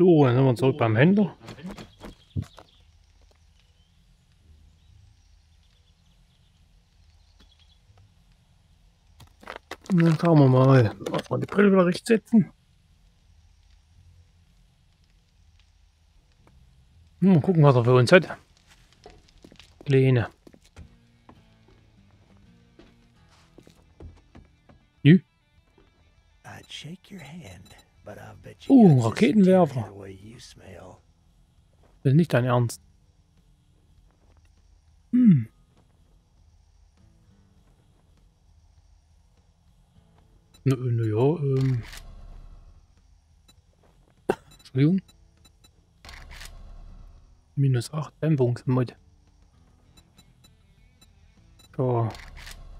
So, dann sind wir zurück beim Händler. Dann schauen wir mal, ob wir die Brille wieder richtig setzen. Mal gucken, was er für uns hat. Kleine. Nü. Oh, Raketenwerfer. Das ist nicht dein Ernst. Hm. Na, na ja, ähm. Entschuldigung. Minus 8 Dämpfungsmod. So.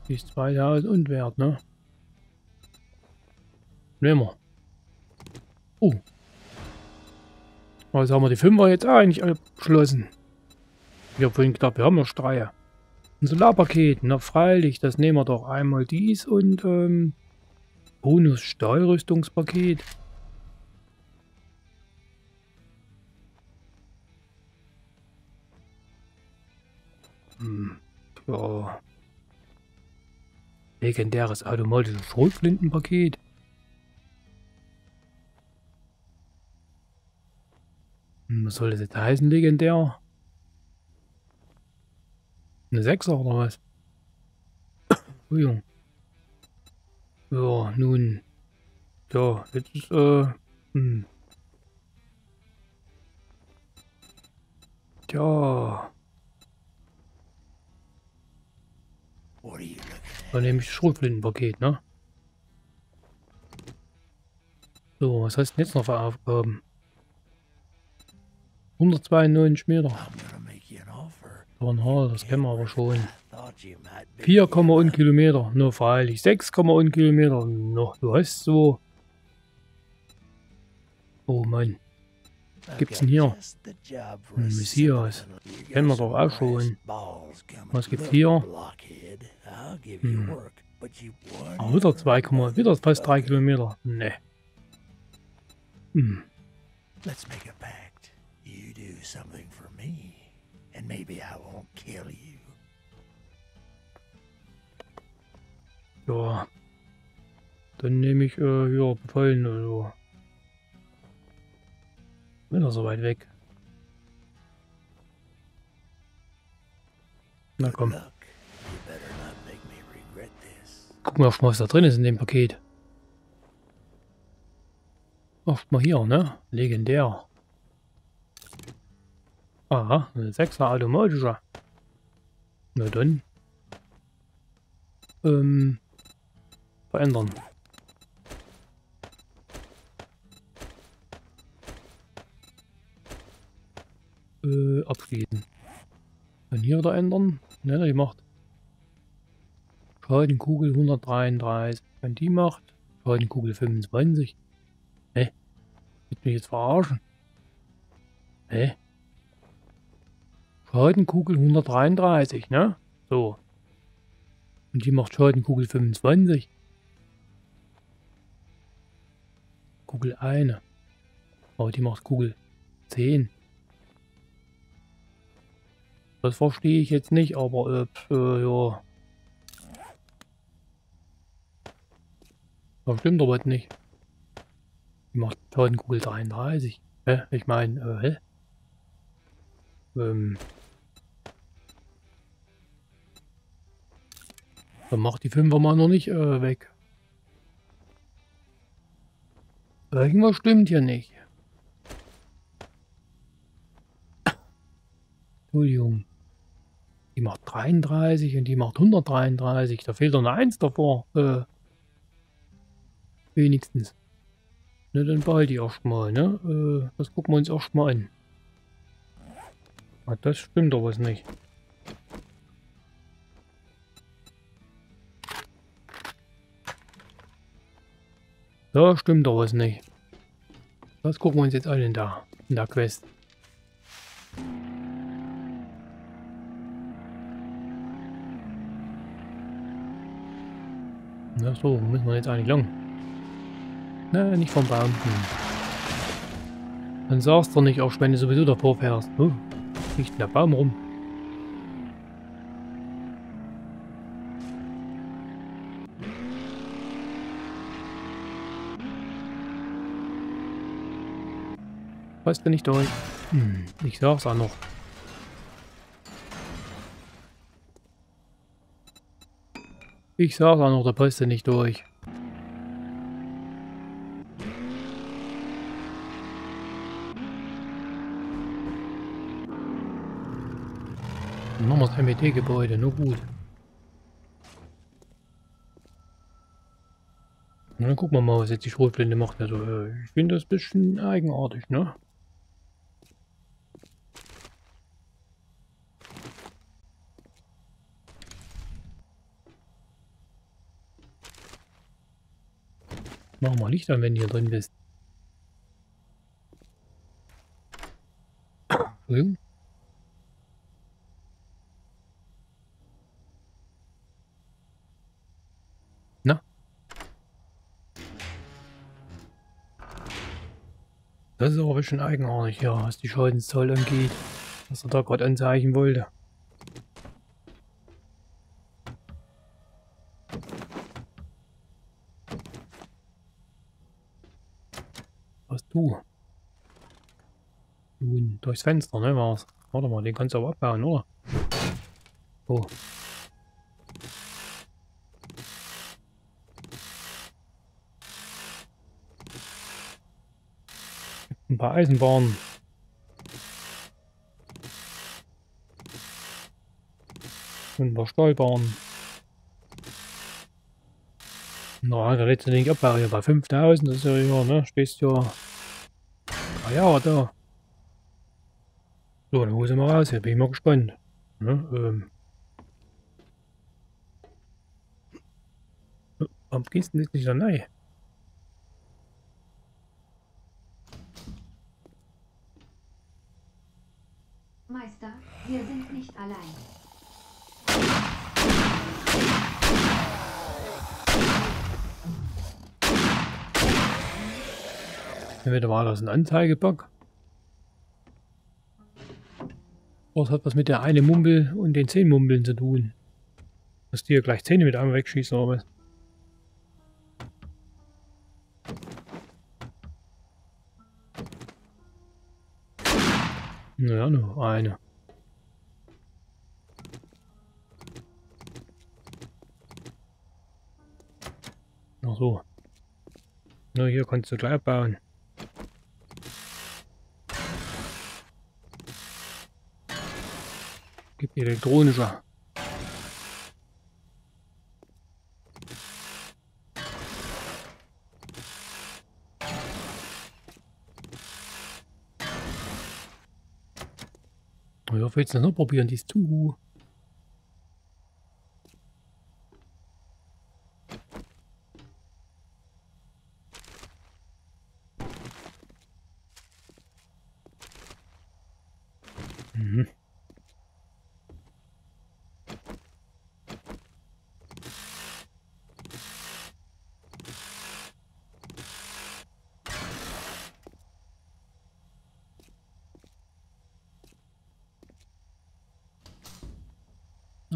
Die ist 2000 und wert, ne? Nehmen wir. Oh. Also haben wir die 5er jetzt eigentlich abgeschlossen. Ich habe vorhin gedacht, wir haben noch Streie. Ein Solarpaket, na freilich, das nehmen wir doch einmal dies und ähm, Bonus Stahlrüstungspaket. Hm, ja. Legendäres automatisches Schrotflintenpaket. Was soll das jetzt heißen, legendär? Eine 6er oder was? Entschuldigung. Ja, nun. Ja, jetzt ist, äh, hm. Tja. Dann nehme ich das Schrotflintenpaket, ne? So, was heißt denn jetzt noch für Aufgaben? 192 Meter. Aha, das kennen wir aber schon. 4, und Kilometer. Nur freilich. 6, und Kilometer. Noch, du hast so. Oh Mann. Was gibt's denn hier? Hm, Messias. Kennen wir doch auch schon. Was gibt's hier? Hm. Ah, wieder 2, wieder fast 3 Kilometer. Ne. Hm. You do something for me, and maybe I won't kill you. Ja. Dann nehme ich, äh, ja, befallen oder so. Bin doch so weit weg. Na komm. Gucken wir auf was da drin ist in dem Paket. Oft mal hier, ne? Legendär. Aha, eine 6er automatischer. Na dann. Ähm, verändern. Äh, abschließen. Dann hier wieder ändern. Ne, die macht Scheidenkugel 133. Wenn die macht, Scheidenkugel 25. Hä? Wird mich jetzt verarschen? Hä? Scheidenkugel 133, ne? So. Und die macht Scheidenkugel 25. Kugel 1. Aber die macht Kugel 10. Das verstehe ich jetzt nicht, aber äh, äh, ja. Das stimmt aber nicht. Die macht Scheidenkugel 33. Hä? Ich meine, äh, hä? Ähm. Dann macht die Fünfer mal noch nicht äh, weg. Irgendwas stimmt hier nicht. Entschuldigung. Die macht 33 und die macht 133. Da fehlt doch eine 1 davor. Äh, wenigstens. Ne, dann behalte ich erstmal, ne? Äh, das gucken wir uns erstmal an. Ah, das stimmt doch was nicht. Da stimmt doch was nicht. Das gucken wir uns jetzt in der, in der Quest. Na so, müssen wir jetzt eigentlich lang. Na, nicht vom. Hm. Dann sagst du nicht, auch wenn du sowieso davor fährst. Oh, liegt der Baum rum. Weißt du nicht durch? Hm, ich sag's auch noch. Ich sag's auch noch, der passt nicht durch. Nochmal das MET-Gebäude, nur gut. Dann gucken wir mal, was jetzt die Schrotflinte macht. Also, äh, ich finde das ein bisschen eigenartig, ne? Mach mal Licht an, wenn du hier drin bist. Na? Das ist aber ein bisschen eigenartig, ja, was die Schadenszahl angeht. Was er da gerade anzeigen wollte. Du. Nun, durchs Fenster, ne, war's. Warte mal, den kannst du aber abbauen, oder? Oh. Ein paar Eisenbahnen. Und ein paar Stahlbahnen. Na, der letzte Ding Abbau hier bei 5000, das ist ja, ja ne, stehst ja Ah ja, da. So, dann hol sie mal raus. Hier bin ich mal gespannt. Ne? Ähm. Warum gehst du nicht da rein? Meister, wir sind nicht allein. Entweder war das ein Anzeigebug. Oder es hat was mit der eine Mumbel und den zehn Mumbeln zu tun. Dass die ja gleich Zähne mit einmal wegschießen oder was? Naja, nur eine. Ach so. Na, hier kannst du gleich bauen. Gibt elektronischer. Ich hoffe, jetzt noch probieren, dies zu.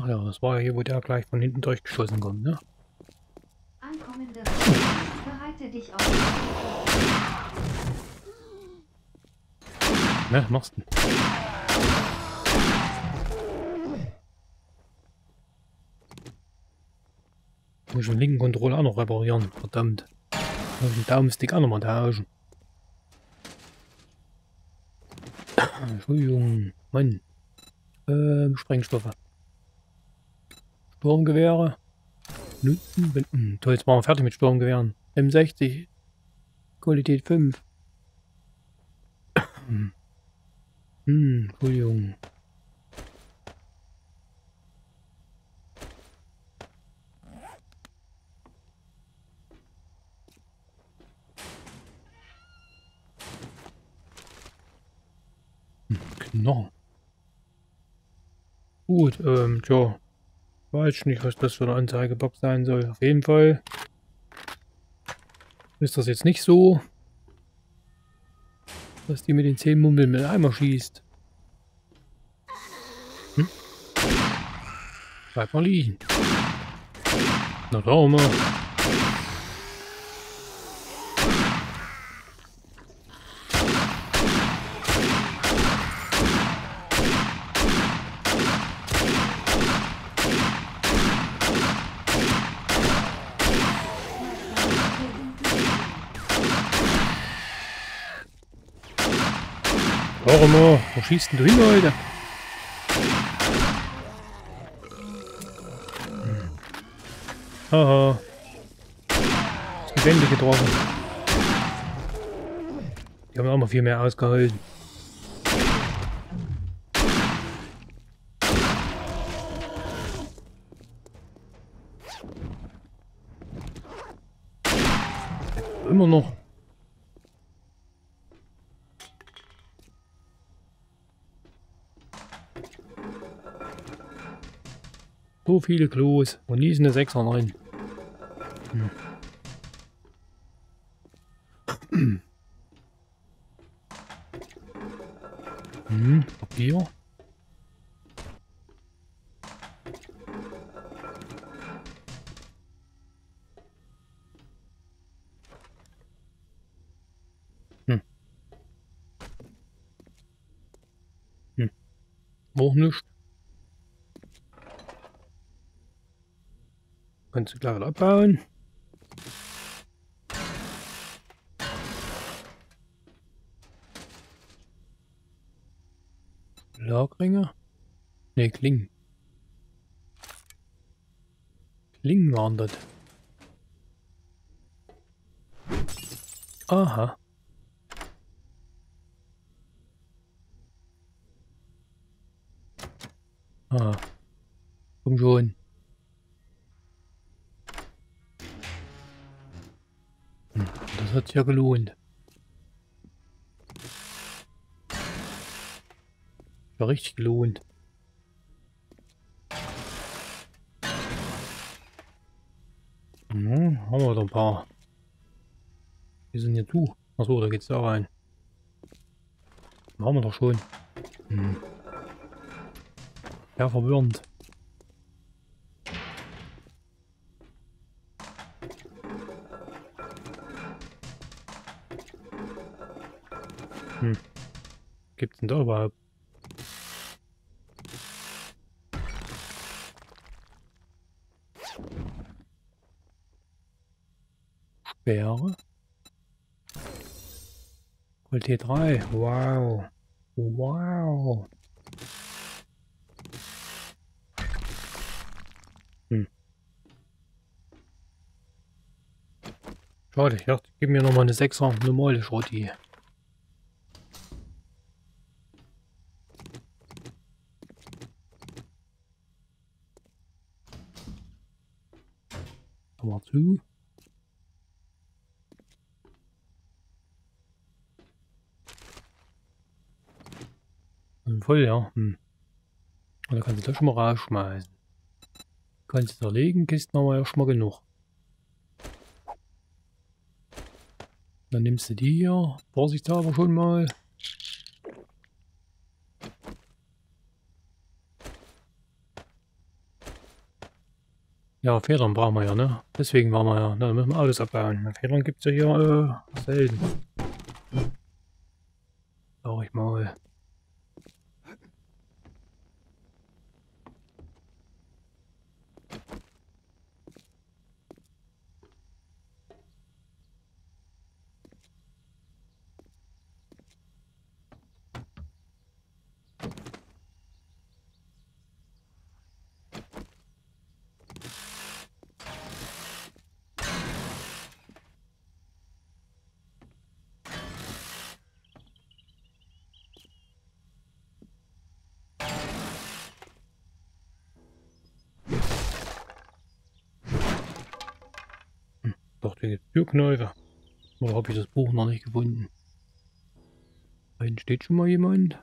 Ach ja, das war hier, wo der gleich von hinten durchgeschossen kommt, ne? Ankommende Bereite dich auf. Ne, machst du. Muss ich den linken Controller auch noch reparieren, verdammt. Muss den Daumenstick auch nochmal tauschen. Entschuldigung, Mann. Ähm, Sprengstoffe. Sturmgewehre. Hm, toll, jetzt waren wir fertig mit Sturmgewehren. M60. Qualität 5. Hm, Entschuldigung. Hm, Knochen. Gut, ähm, tja. Weiß nicht, was das für eine Anzeigebox sein soll. Auf jeden Fall ist das jetzt nicht so. Dass die mit den zehn Mumbeln mit Eimer schießt. Hm? Bleib mal liegen. Na da mal. Warum mal? Wo schießt denn du hin, Leute? Hm. Haha. Ist die Wände getroffen. Die haben auch mal viel mehr ausgehalten. Immer noch. So viele Klos und nie ist eine 6er rein. Hm. Hm, Papier. Hm. Hm. Auch nicht. Kannst du gleich abbauen. Lagringe? Ne, Klingen. Klingen waren das. Aha. Ah. Komm schon. Hat ja gelohnt. War richtig gelohnt. Mhm, haben wir doch ein paar. Wir sind hier zu. Achso, da geht's da rein. Haben wir doch schon. Hm. Ja, verwirrend. Hm. Gibt's denn da überhaupt? Sperre. Qualität 3. Wow. Wow. Hm. Schade, ich dachte, gib mir noch mal eine 6er normale Schrotti. Zu. Voll, ja. Hm. Dann kannst du das schon mal rausschmeißen. Kannst du zerlegen, Kisten haben wir ja schon mal genug. Dann nimmst du die hier, vorsichtshalber schon mal. Ja, Federn brauchen wir ja, ne? Deswegen waren wir ja. Da müssen wir alles abbauen. Federn gibt es ja hier äh, selten. Spielkneipe. Oder habe ich das Buch noch nicht gefunden? Da steht schon mal jemand.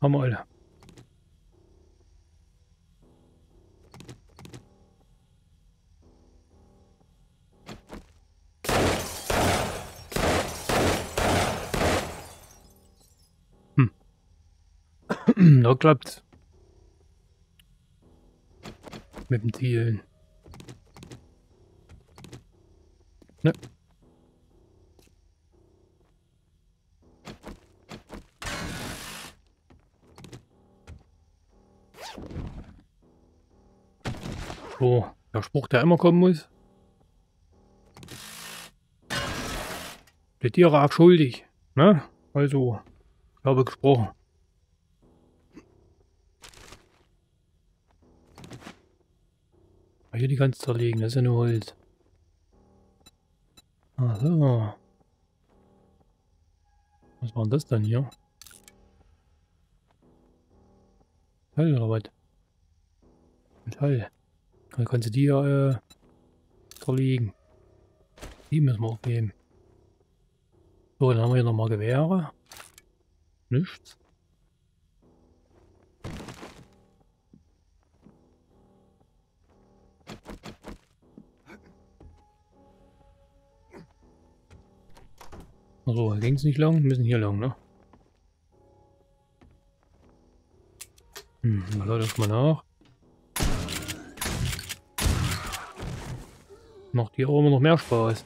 Haben wir alle. da klappt's. Mit dem Zielen. Ne. So, der Spruch, der immer kommen muss. Plädiere auf schuldig. Ne? Also, ich habe gesprochen. Hier die ganze zerlegen, das ist ja nur Holz. Ach so. Was war denn das dann hier? Metall oder was? Metall. Dann kannst du die ja äh, zerlegen. Die müssen wir aufnehmen. So, dann haben wir hier nochmal Gewehre. Nichts. So, ging es nicht lang? Müssen hier lang, ne? Hm, mal das mal nach. Macht hier auch immer noch mehr Spaß.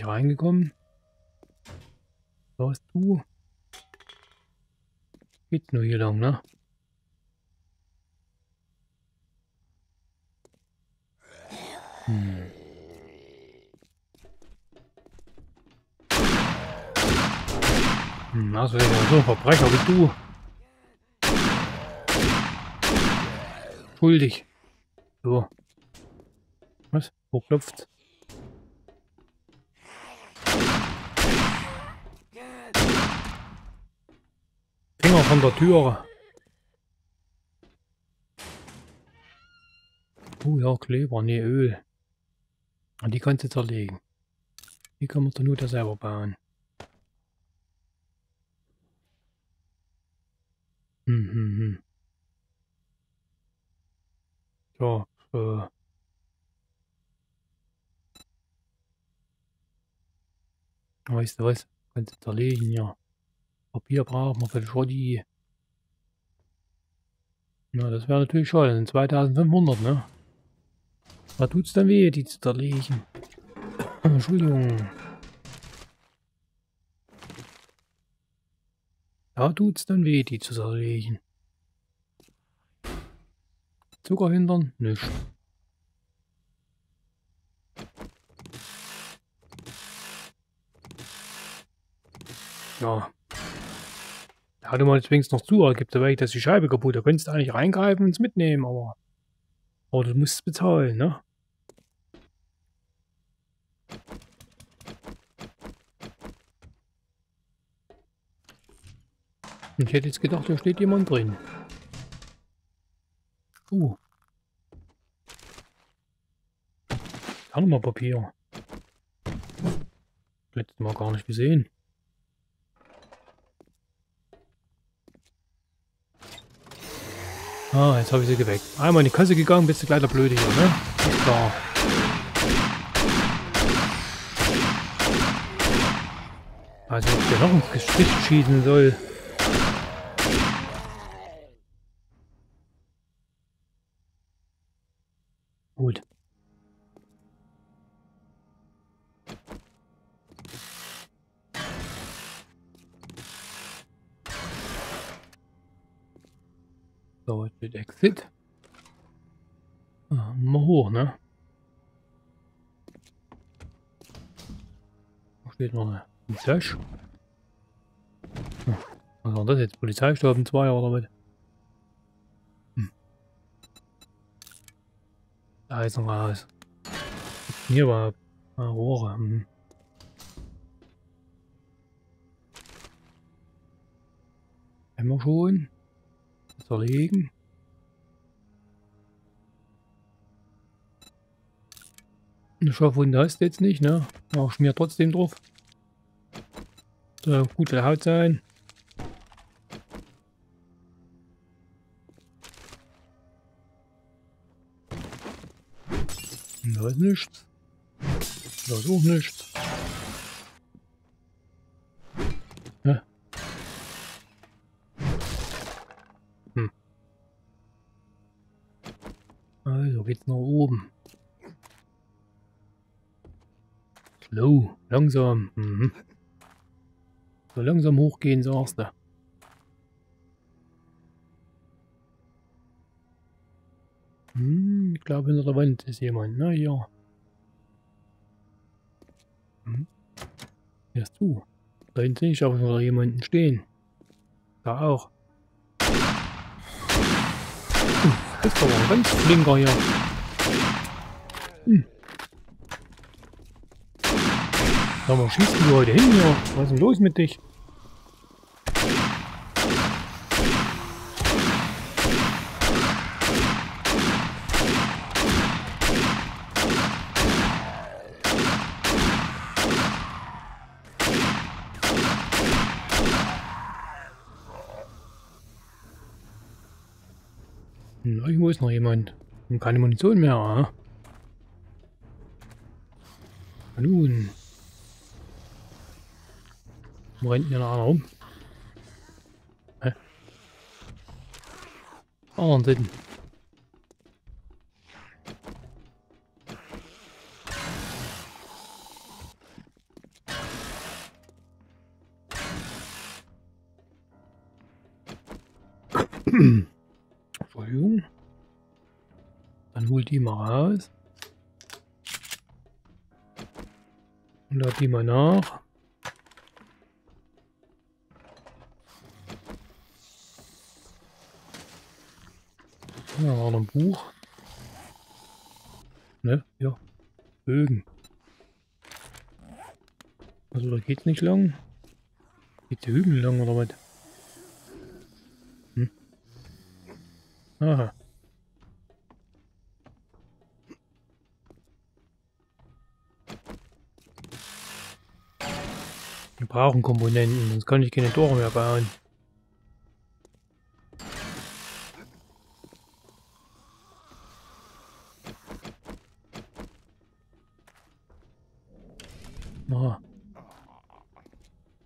Eigentlich reingekommen. Ist du. Geht nur hier lang, ne? Hm. Hm, also so ein Verbrecher wie du. Schuldig. So. Was? Wo klopft? Von der Türe. Oh ja, Kleber, nee, Öl. Und die kannst du zerlegen. Die kann man zur Not selber bauen. Hm, hm, hm. Ja, äh. Weißt du was? Kannst du zerlegen, ja. Papier brauchen wir für die Schrotti. Na, das wäre natürlich schon. 2500, ne? Da tut's dann weh, die zu zerlegen. Entschuldigung. Da tut's dann weh, die zu zerlegen. Zucker hindern? Nicht. Ja. Da hatte man wenigstens noch zu, gibt da dass die Scheibe kaputt. Da könntest du eigentlich reingreifen und es mitnehmen, aber. Aber du musst es bezahlen, ne? Ich hätte jetzt gedacht, da steht jemand drin. Uh. Da nochmal Papier. Letztes Mal gar nicht gesehen. Ah, jetzt habe ich sie geweckt. Einmal in die Kasse gegangen, bist du gleich der Blöde hier, ne? Klar. Also, ob der noch ins Gesicht schießen soll. Exit. Ja, mal hoch, ne? Da steht noch eine Flash. Was war das jetzt? Polizeistaben 2 oder was? Hm. Da ist noch raus. Hier war ah, Rohre. Hm. Haben wir schon. Zerlegen. Eine Schafwunde hast du jetzt nicht, ne? Aber schmier trotzdem drauf. So, gute Haut sein. Da ist nichts. Da ist auch nichts. Hm. Also geht's nach oben. Slow, langsam. Mhm. So langsam hochgehen, sagst du. Hm, ich glaube, hinter der Wand ist jemand. Na ja. Hm. Wer ist du? Da hinten sehe ich aber noch jemanden stehen. Da auch. Das ist aber ein ganz flinker hier. Sag mal, schießt du heute hin hier? Was ist denn los mit dich? Hm, irgendwo ist noch jemand. Und keine Munition mehr, ah? Nun. Wo rennt denn einer rum? Hä? Sitten. Entschuldigung. Dann holt die mal raus. Und lad die mal nach. Ja, war noch ein Buch. Ne? Ja. Bögen. Also da geht's nicht lang. Geht der Hügel lang oder was? Hm? Aha. Wir brauchen Komponenten, sonst kann ich keine Tore mehr bauen.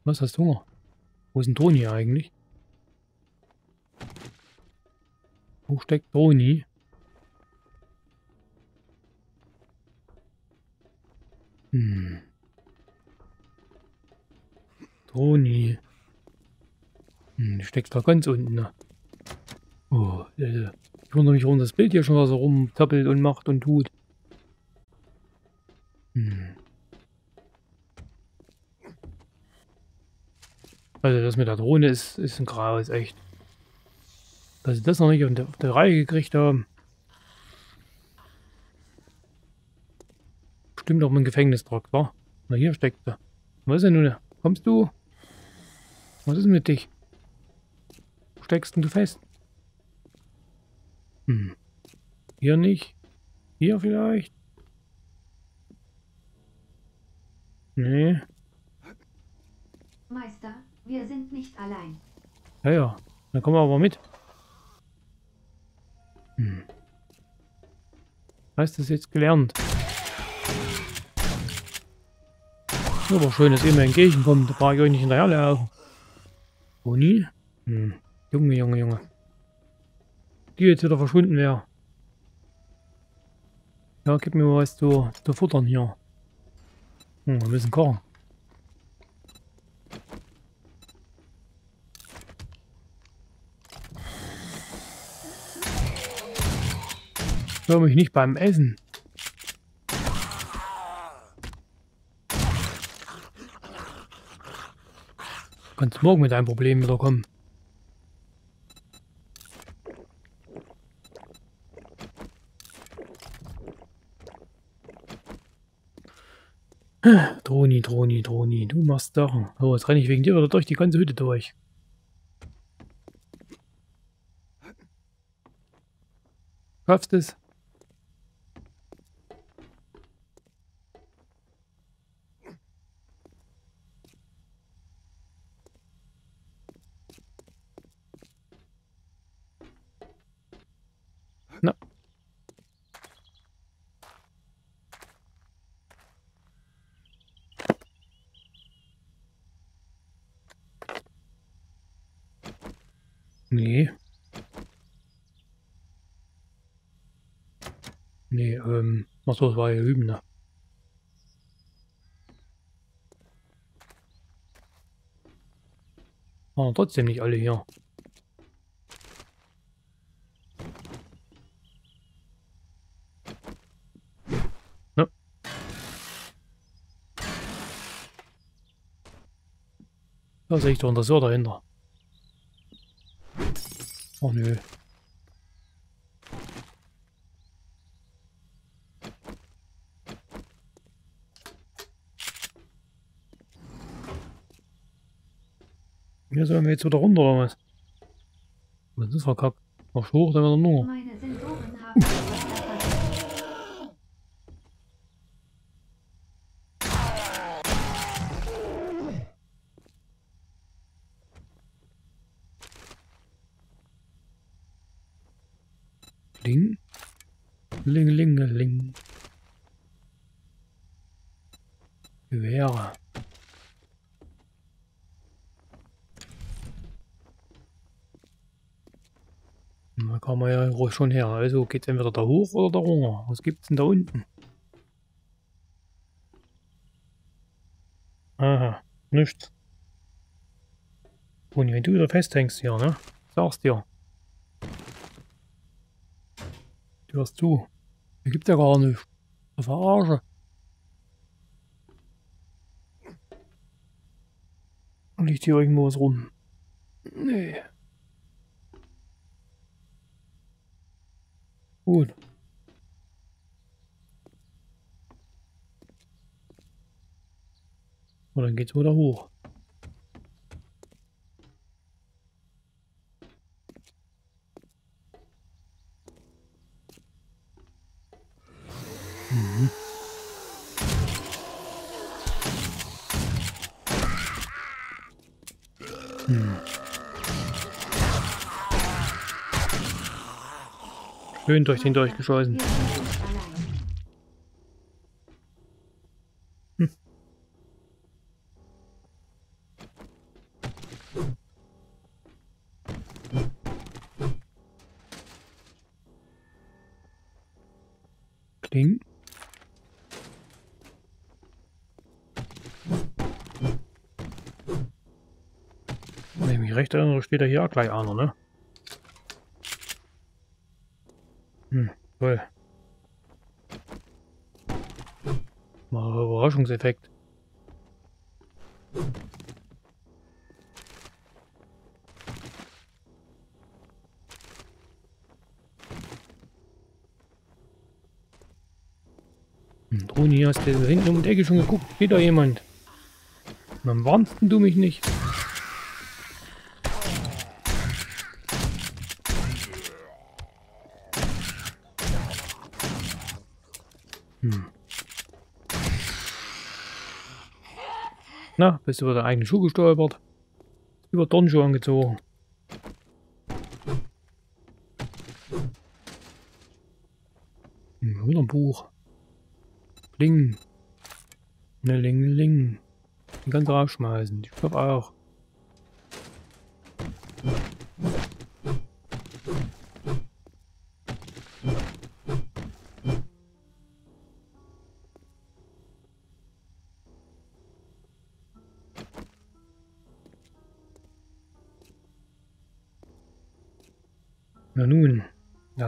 Was hast du Hunger? Wo ist denn Toni eigentlich? Wo steckt Toni? Hm. Toni. Hm, die steckt da ganz unten. Oh, äh, ich wundere mich, warum das Bild hier schon was rumtappelt und macht und tut. Hm. Also das mit der Drohne ist, ist ein Graus, echt. Dass sie das noch nicht auf der, auf der Reihe gekriegt haben. Bestimmt auch im Gefängnisdruck, wa? Na hier steckt er. Was ist denn nun? Kommst du? Was ist mit dich? Steckst denn du fest? Hm. Hier nicht? Hier vielleicht? Nee. Meister, wir sind nicht allein. Ja, ja. Dann kommen wir aber mit. Hm. Du das jetzt gelernt? Aber schön, dass ihr mir entgegenkommt. Da brauche ich euch nicht hinterherlaufen. Boni? Hm. Junge, Junge, Junge. Die jetzt wieder verschwunden wäre. Ja, gib mir mal was zu, zu futtern hier. Hm, wir müssen kochen. Hör mich nicht beim Essen. Kannst morgen mit deinem Problem wieder kommen. Droni, Droni, Droni, du machst Sachen. So, jetzt renne ich wegen dir wieder durch die ganze Hütte durch. Schaffst es? Nee. Nee, ähm, achso, das war ja üben, ne? Ah, trotzdem nicht alle hier. Ne? Da sehe ich doch ein Tresor dahinter. Oh nö. Hier sollen wir jetzt wieder runter oder was? Was ist verkackt? Mach hoch, dann wieder nur. Meine Sensoren haben Ling, ling, ling. Gewehre. Da kann man ja schon her. Also geht's entweder da hoch oder da runter. Was gibt's denn da unten? Aha, nichts. Und wenn du wieder festhängst hier, ne? Sag's dir. Du hörst zu. Hier gibt's ja gar nichts. Das verarsche. Liegt hier irgendwo was rum? Nee. Gut. Und dann geht's wieder hoch. Mhm. Hm. Schön durch den durchgeschossen. Da hier auch gleich einer, ne? Hm, toll. Mal Überraschungseffekt. Hm, Droni, hast du hinten um die Ecke schon geguckt? Da jemand? Dann warnst du mich nicht. Hm. Na, bist du über deinen eigenen Schuh gestolpert? Über Turnschuhe angezogen. Hm, wieder ein Buch. Ling. Ne Ling, Ling. Den kannst du rausschmeißen. Ich glaube auch.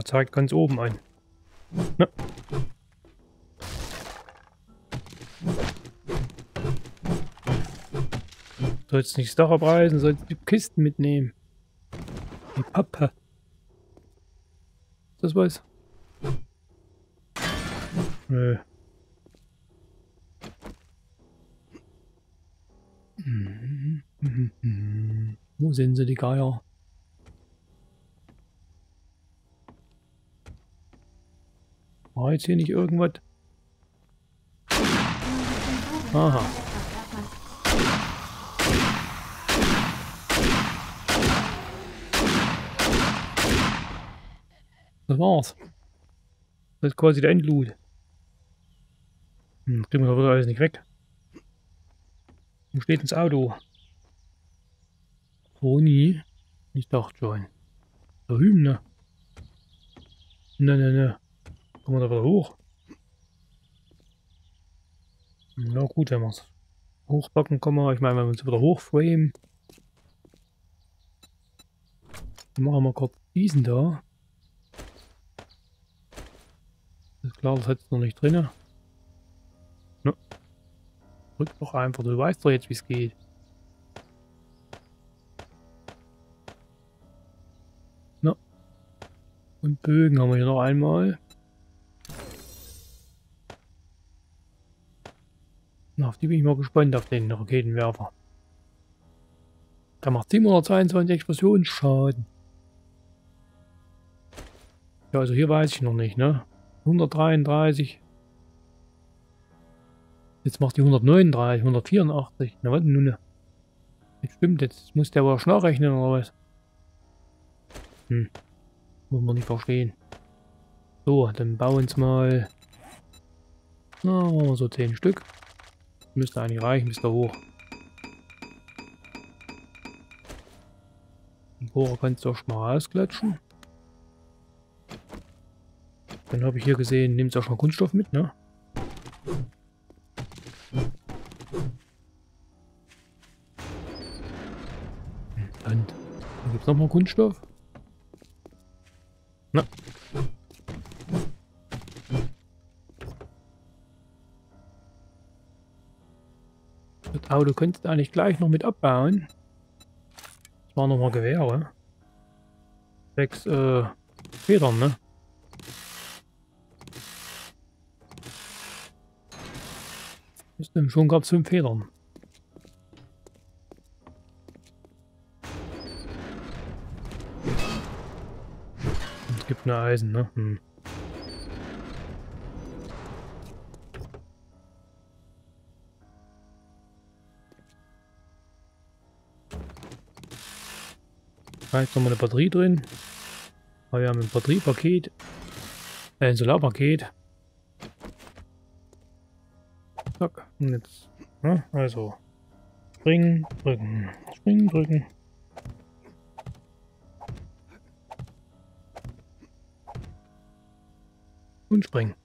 Zeigt ganz oben an. Na. Sollst nicht das Dach abreißen, sollst die Kisten mitnehmen. Die Pappe. Das weiß. Nö. Wo sind sie, die Geier? War jetzt hier nicht irgendwas? Aha. Das war's. Das ist quasi der Endloot. Hm, kriegen wir doch alles nicht weg. Wo steht ins Auto? Toni? Ich dachte schon. Da hüben, ne? Ne, ne, ne. Kommen wir da wieder hoch? Na gut, wenn wir es hochpacken können Ich meine, wenn wir uns wieder hochframen. Dann machen wir kurz diesen da. Ist klar, das hat es noch nicht drin. Ne. Drück doch einfach, du weißt doch jetzt, wie es geht. Na. Und Bögen haben wir hier noch einmal. Auf die bin ich mal gespannt, auf den Raketenwerfer. Der macht 722 Explosionsschaden. Ja, also hier weiß ich noch nicht, ne? 133. Jetzt macht die 139, 184. Na was denn nun? Jetzt stimmt, jetzt muss der aber schnell rechnen oder was? Hm. Muss man nicht verstehen. So, dann bauen wir mal. Na, so 10 Stück. Müsste eigentlich reichen bis da hoch. Bohrer kannst du auch schon mal rausklatschen. Dann habe ich hier gesehen, nimmt auch schon Kunststoff mit, ne? Und dann gibt es nochmal Kunststoff. Na. Das Auto könntest du eigentlich gleich noch mit abbauen. Das waren nochmal Gewehre. Sechs äh, Federn, ne? Stimmt, schon gab es fünf Federn. Es gibt eine Eisen, ne? Hm. Da ist nochmal eine Batterie drin. Aber wir haben ein Batteriepaket. Äh, ein Solarpaket. Zack. Und jetzt. Ja, also. Springen, drücken. Springen, drücken. Und springen.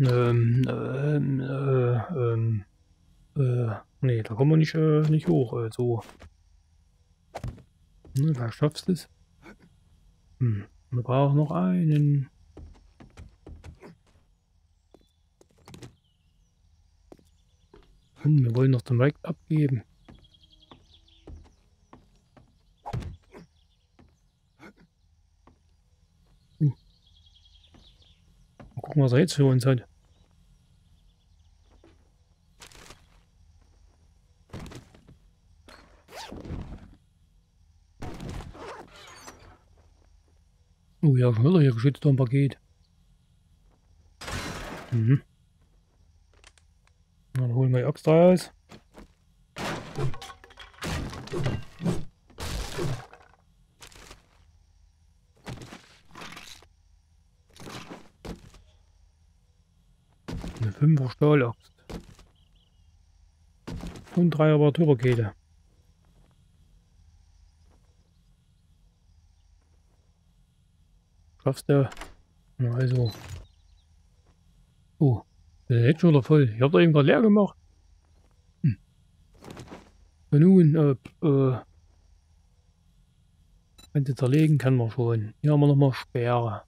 Ähm, ähm, äh, ähm, äh, nee, da kommen wir nicht, äh, nicht hoch, äh, so. Ne, da schaffst du es. Hm, wir brauchen noch einen. Hm, wir wollen noch den Projekt abgeben. Hm. Mal gucken, was er jetzt für uns hat. Oh ja, schon wieder hier geschützt ein Paket. Mhm. Dann holen wir die Axt raus. Eine 5er Stahlaxt. Und drei Reparaturpakete. Schaffst du? Na also. Oh, ist jetzt schon wieder voll. Ich hab da eben gerade leer gemacht. Hm. Ja, nun, äh, äh, Ganze zerlegen kann man schon. Hier haben wir nochmal Sperre.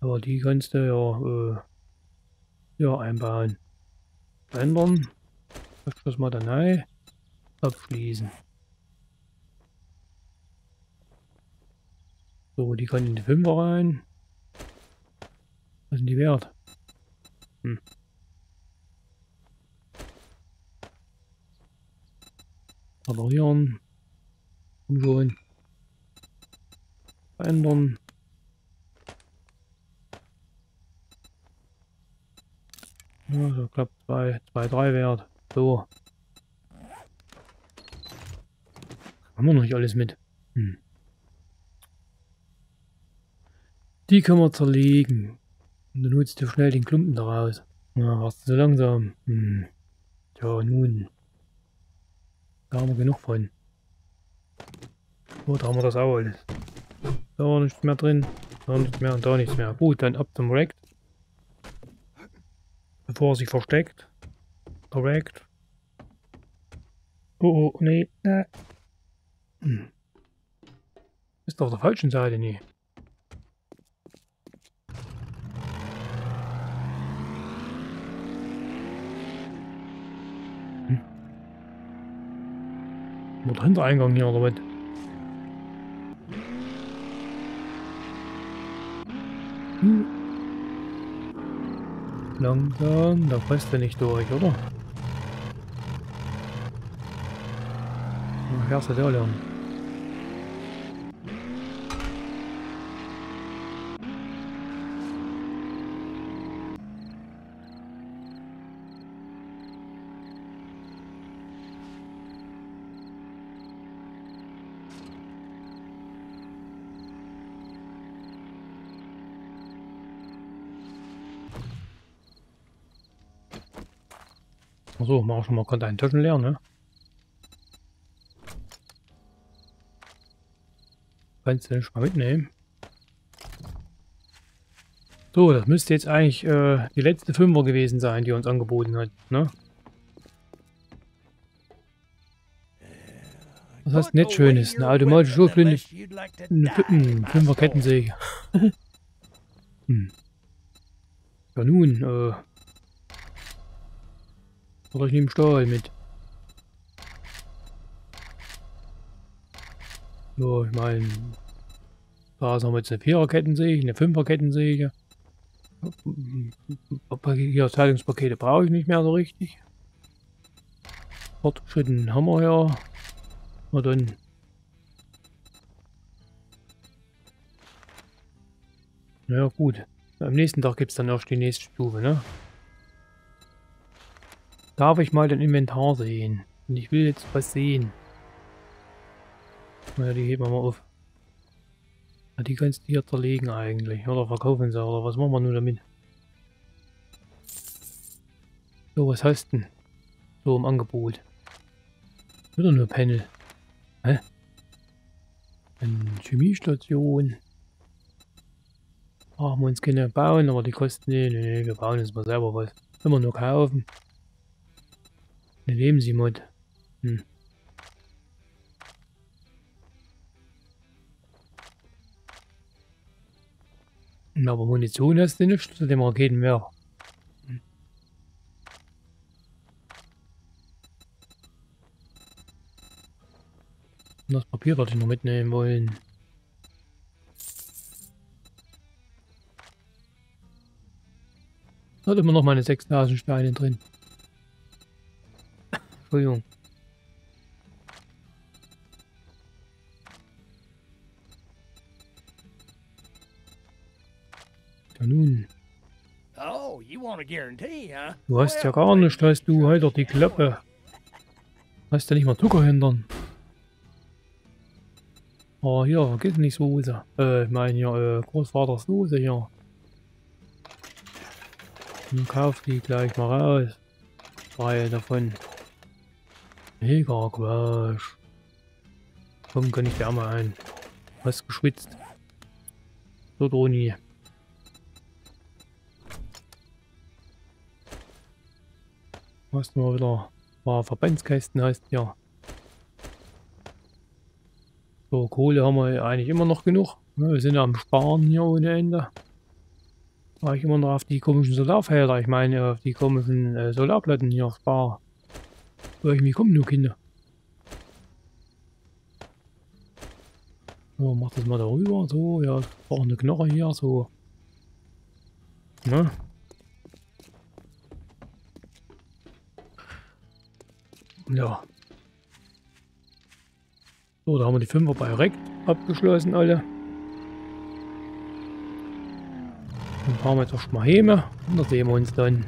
Aber die kannst du ja, äh, ja einbauen. Ändern. Das mal dann neu. Abschließen. So, die kann in die Fünfer rein. Was sind die wert? Hm. Reparieren. Schon. Verändern. Ja, so klappt 2, 2, 3 Wert. So. Haben wir noch nicht alles mit. Hm. Die können wir zerlegen. Und dann holst du schnell den Klumpen daraus. Na, warst du so langsam. Hm. Tja, nun. Da haben wir genug von. Gut, haben wir das auch alles. Da war nichts mehr drin. Da nichts mehr und da nichts mehr. Gut, dann ab zum Rekt. Bevor er sich versteckt. Der Rekt. Oh, oh, nee. Äh. Hm. Ist auf der falschen Seite, nee. Nur der Hintereingang hier, oder was? Hm. Langsam, da passt er nicht durch, oder? Dann fährst du da Achso, mach schon mal gerade einen Taschen leer, ne? Kannst du nicht mal mitnehmen. So, das müsste jetzt eigentlich äh, die letzte Fünfer gewesen sein, die uns angeboten hat, ne? Das heißt nicht schön ist, eine automatische Schurflinte, eine Fünfer Kettensäge. hm. Ja nun, äh, oder ich nehme Stahl mit. So, ich meine, da haben wir jetzt eine Viererkettensäge, eine Fünferkettensäge. Hier Teilungspakete brauche ich nicht mehr so richtig. Fortschritten haben wir ja. Und dann Ja gut. Am nächsten Tag gibt es dann erst die nächste Stufe, ne? Darf ich mal dein Inventar sehen? Und ich will jetzt was sehen. Naja, die heben wir mal auf. Ja, die kannst du hier zerlegen eigentlich. Oder verkaufen sie, oder was machen wir nun damit? So, was hast du denn? So im Angebot. Wieder nur Panel. Hä? Eine Chemiestation. Brauchen wir uns keine bauen, aber die kosten... Nee, nee, nee, wir bauen uns mal selber was. Immer nur kaufen. Eine Lebensmod. Hm. Aber Munition hast du nicht zu dem Raketenwerfer. Hm. Das Papier würde ich noch mitnehmen wollen. Hat immer noch meine 6000 Steine drin. Entschuldigung. Ja nun. Oh, du hast ja gar nicht, hast du halt doch die Klappe. Hast ja nicht mal Zucker hindern. Oh, hier, vergiss nicht Soße. Äh, ich meine ja, äh, Großvaters Soße hier. Dann kauf die gleich mal raus. Drei davon. Mega Quatsch. Komm, kann ich Wärme ein. Hast geschwitzt. So, Droni. Hast du mal wieder paar Verbandskästen hast ja. So, Kohle haben wir eigentlich immer noch genug. Wir sind am Sparen hier ohne Ende. War ich immer noch auf die komischen Solarfelder. Ich meine auf die komischen äh, Solarplatten hier spare. Irgendwie kommen nur Kinder. So, mach das mal darüber. So, ja, ich brauche eine Knoche hier. So. Ne? Ja. So, da haben wir die Fünfer bei Rekt abgeschlossen alle. Dann fahren wir jetzt erstmal heim und da sehen wir uns dann.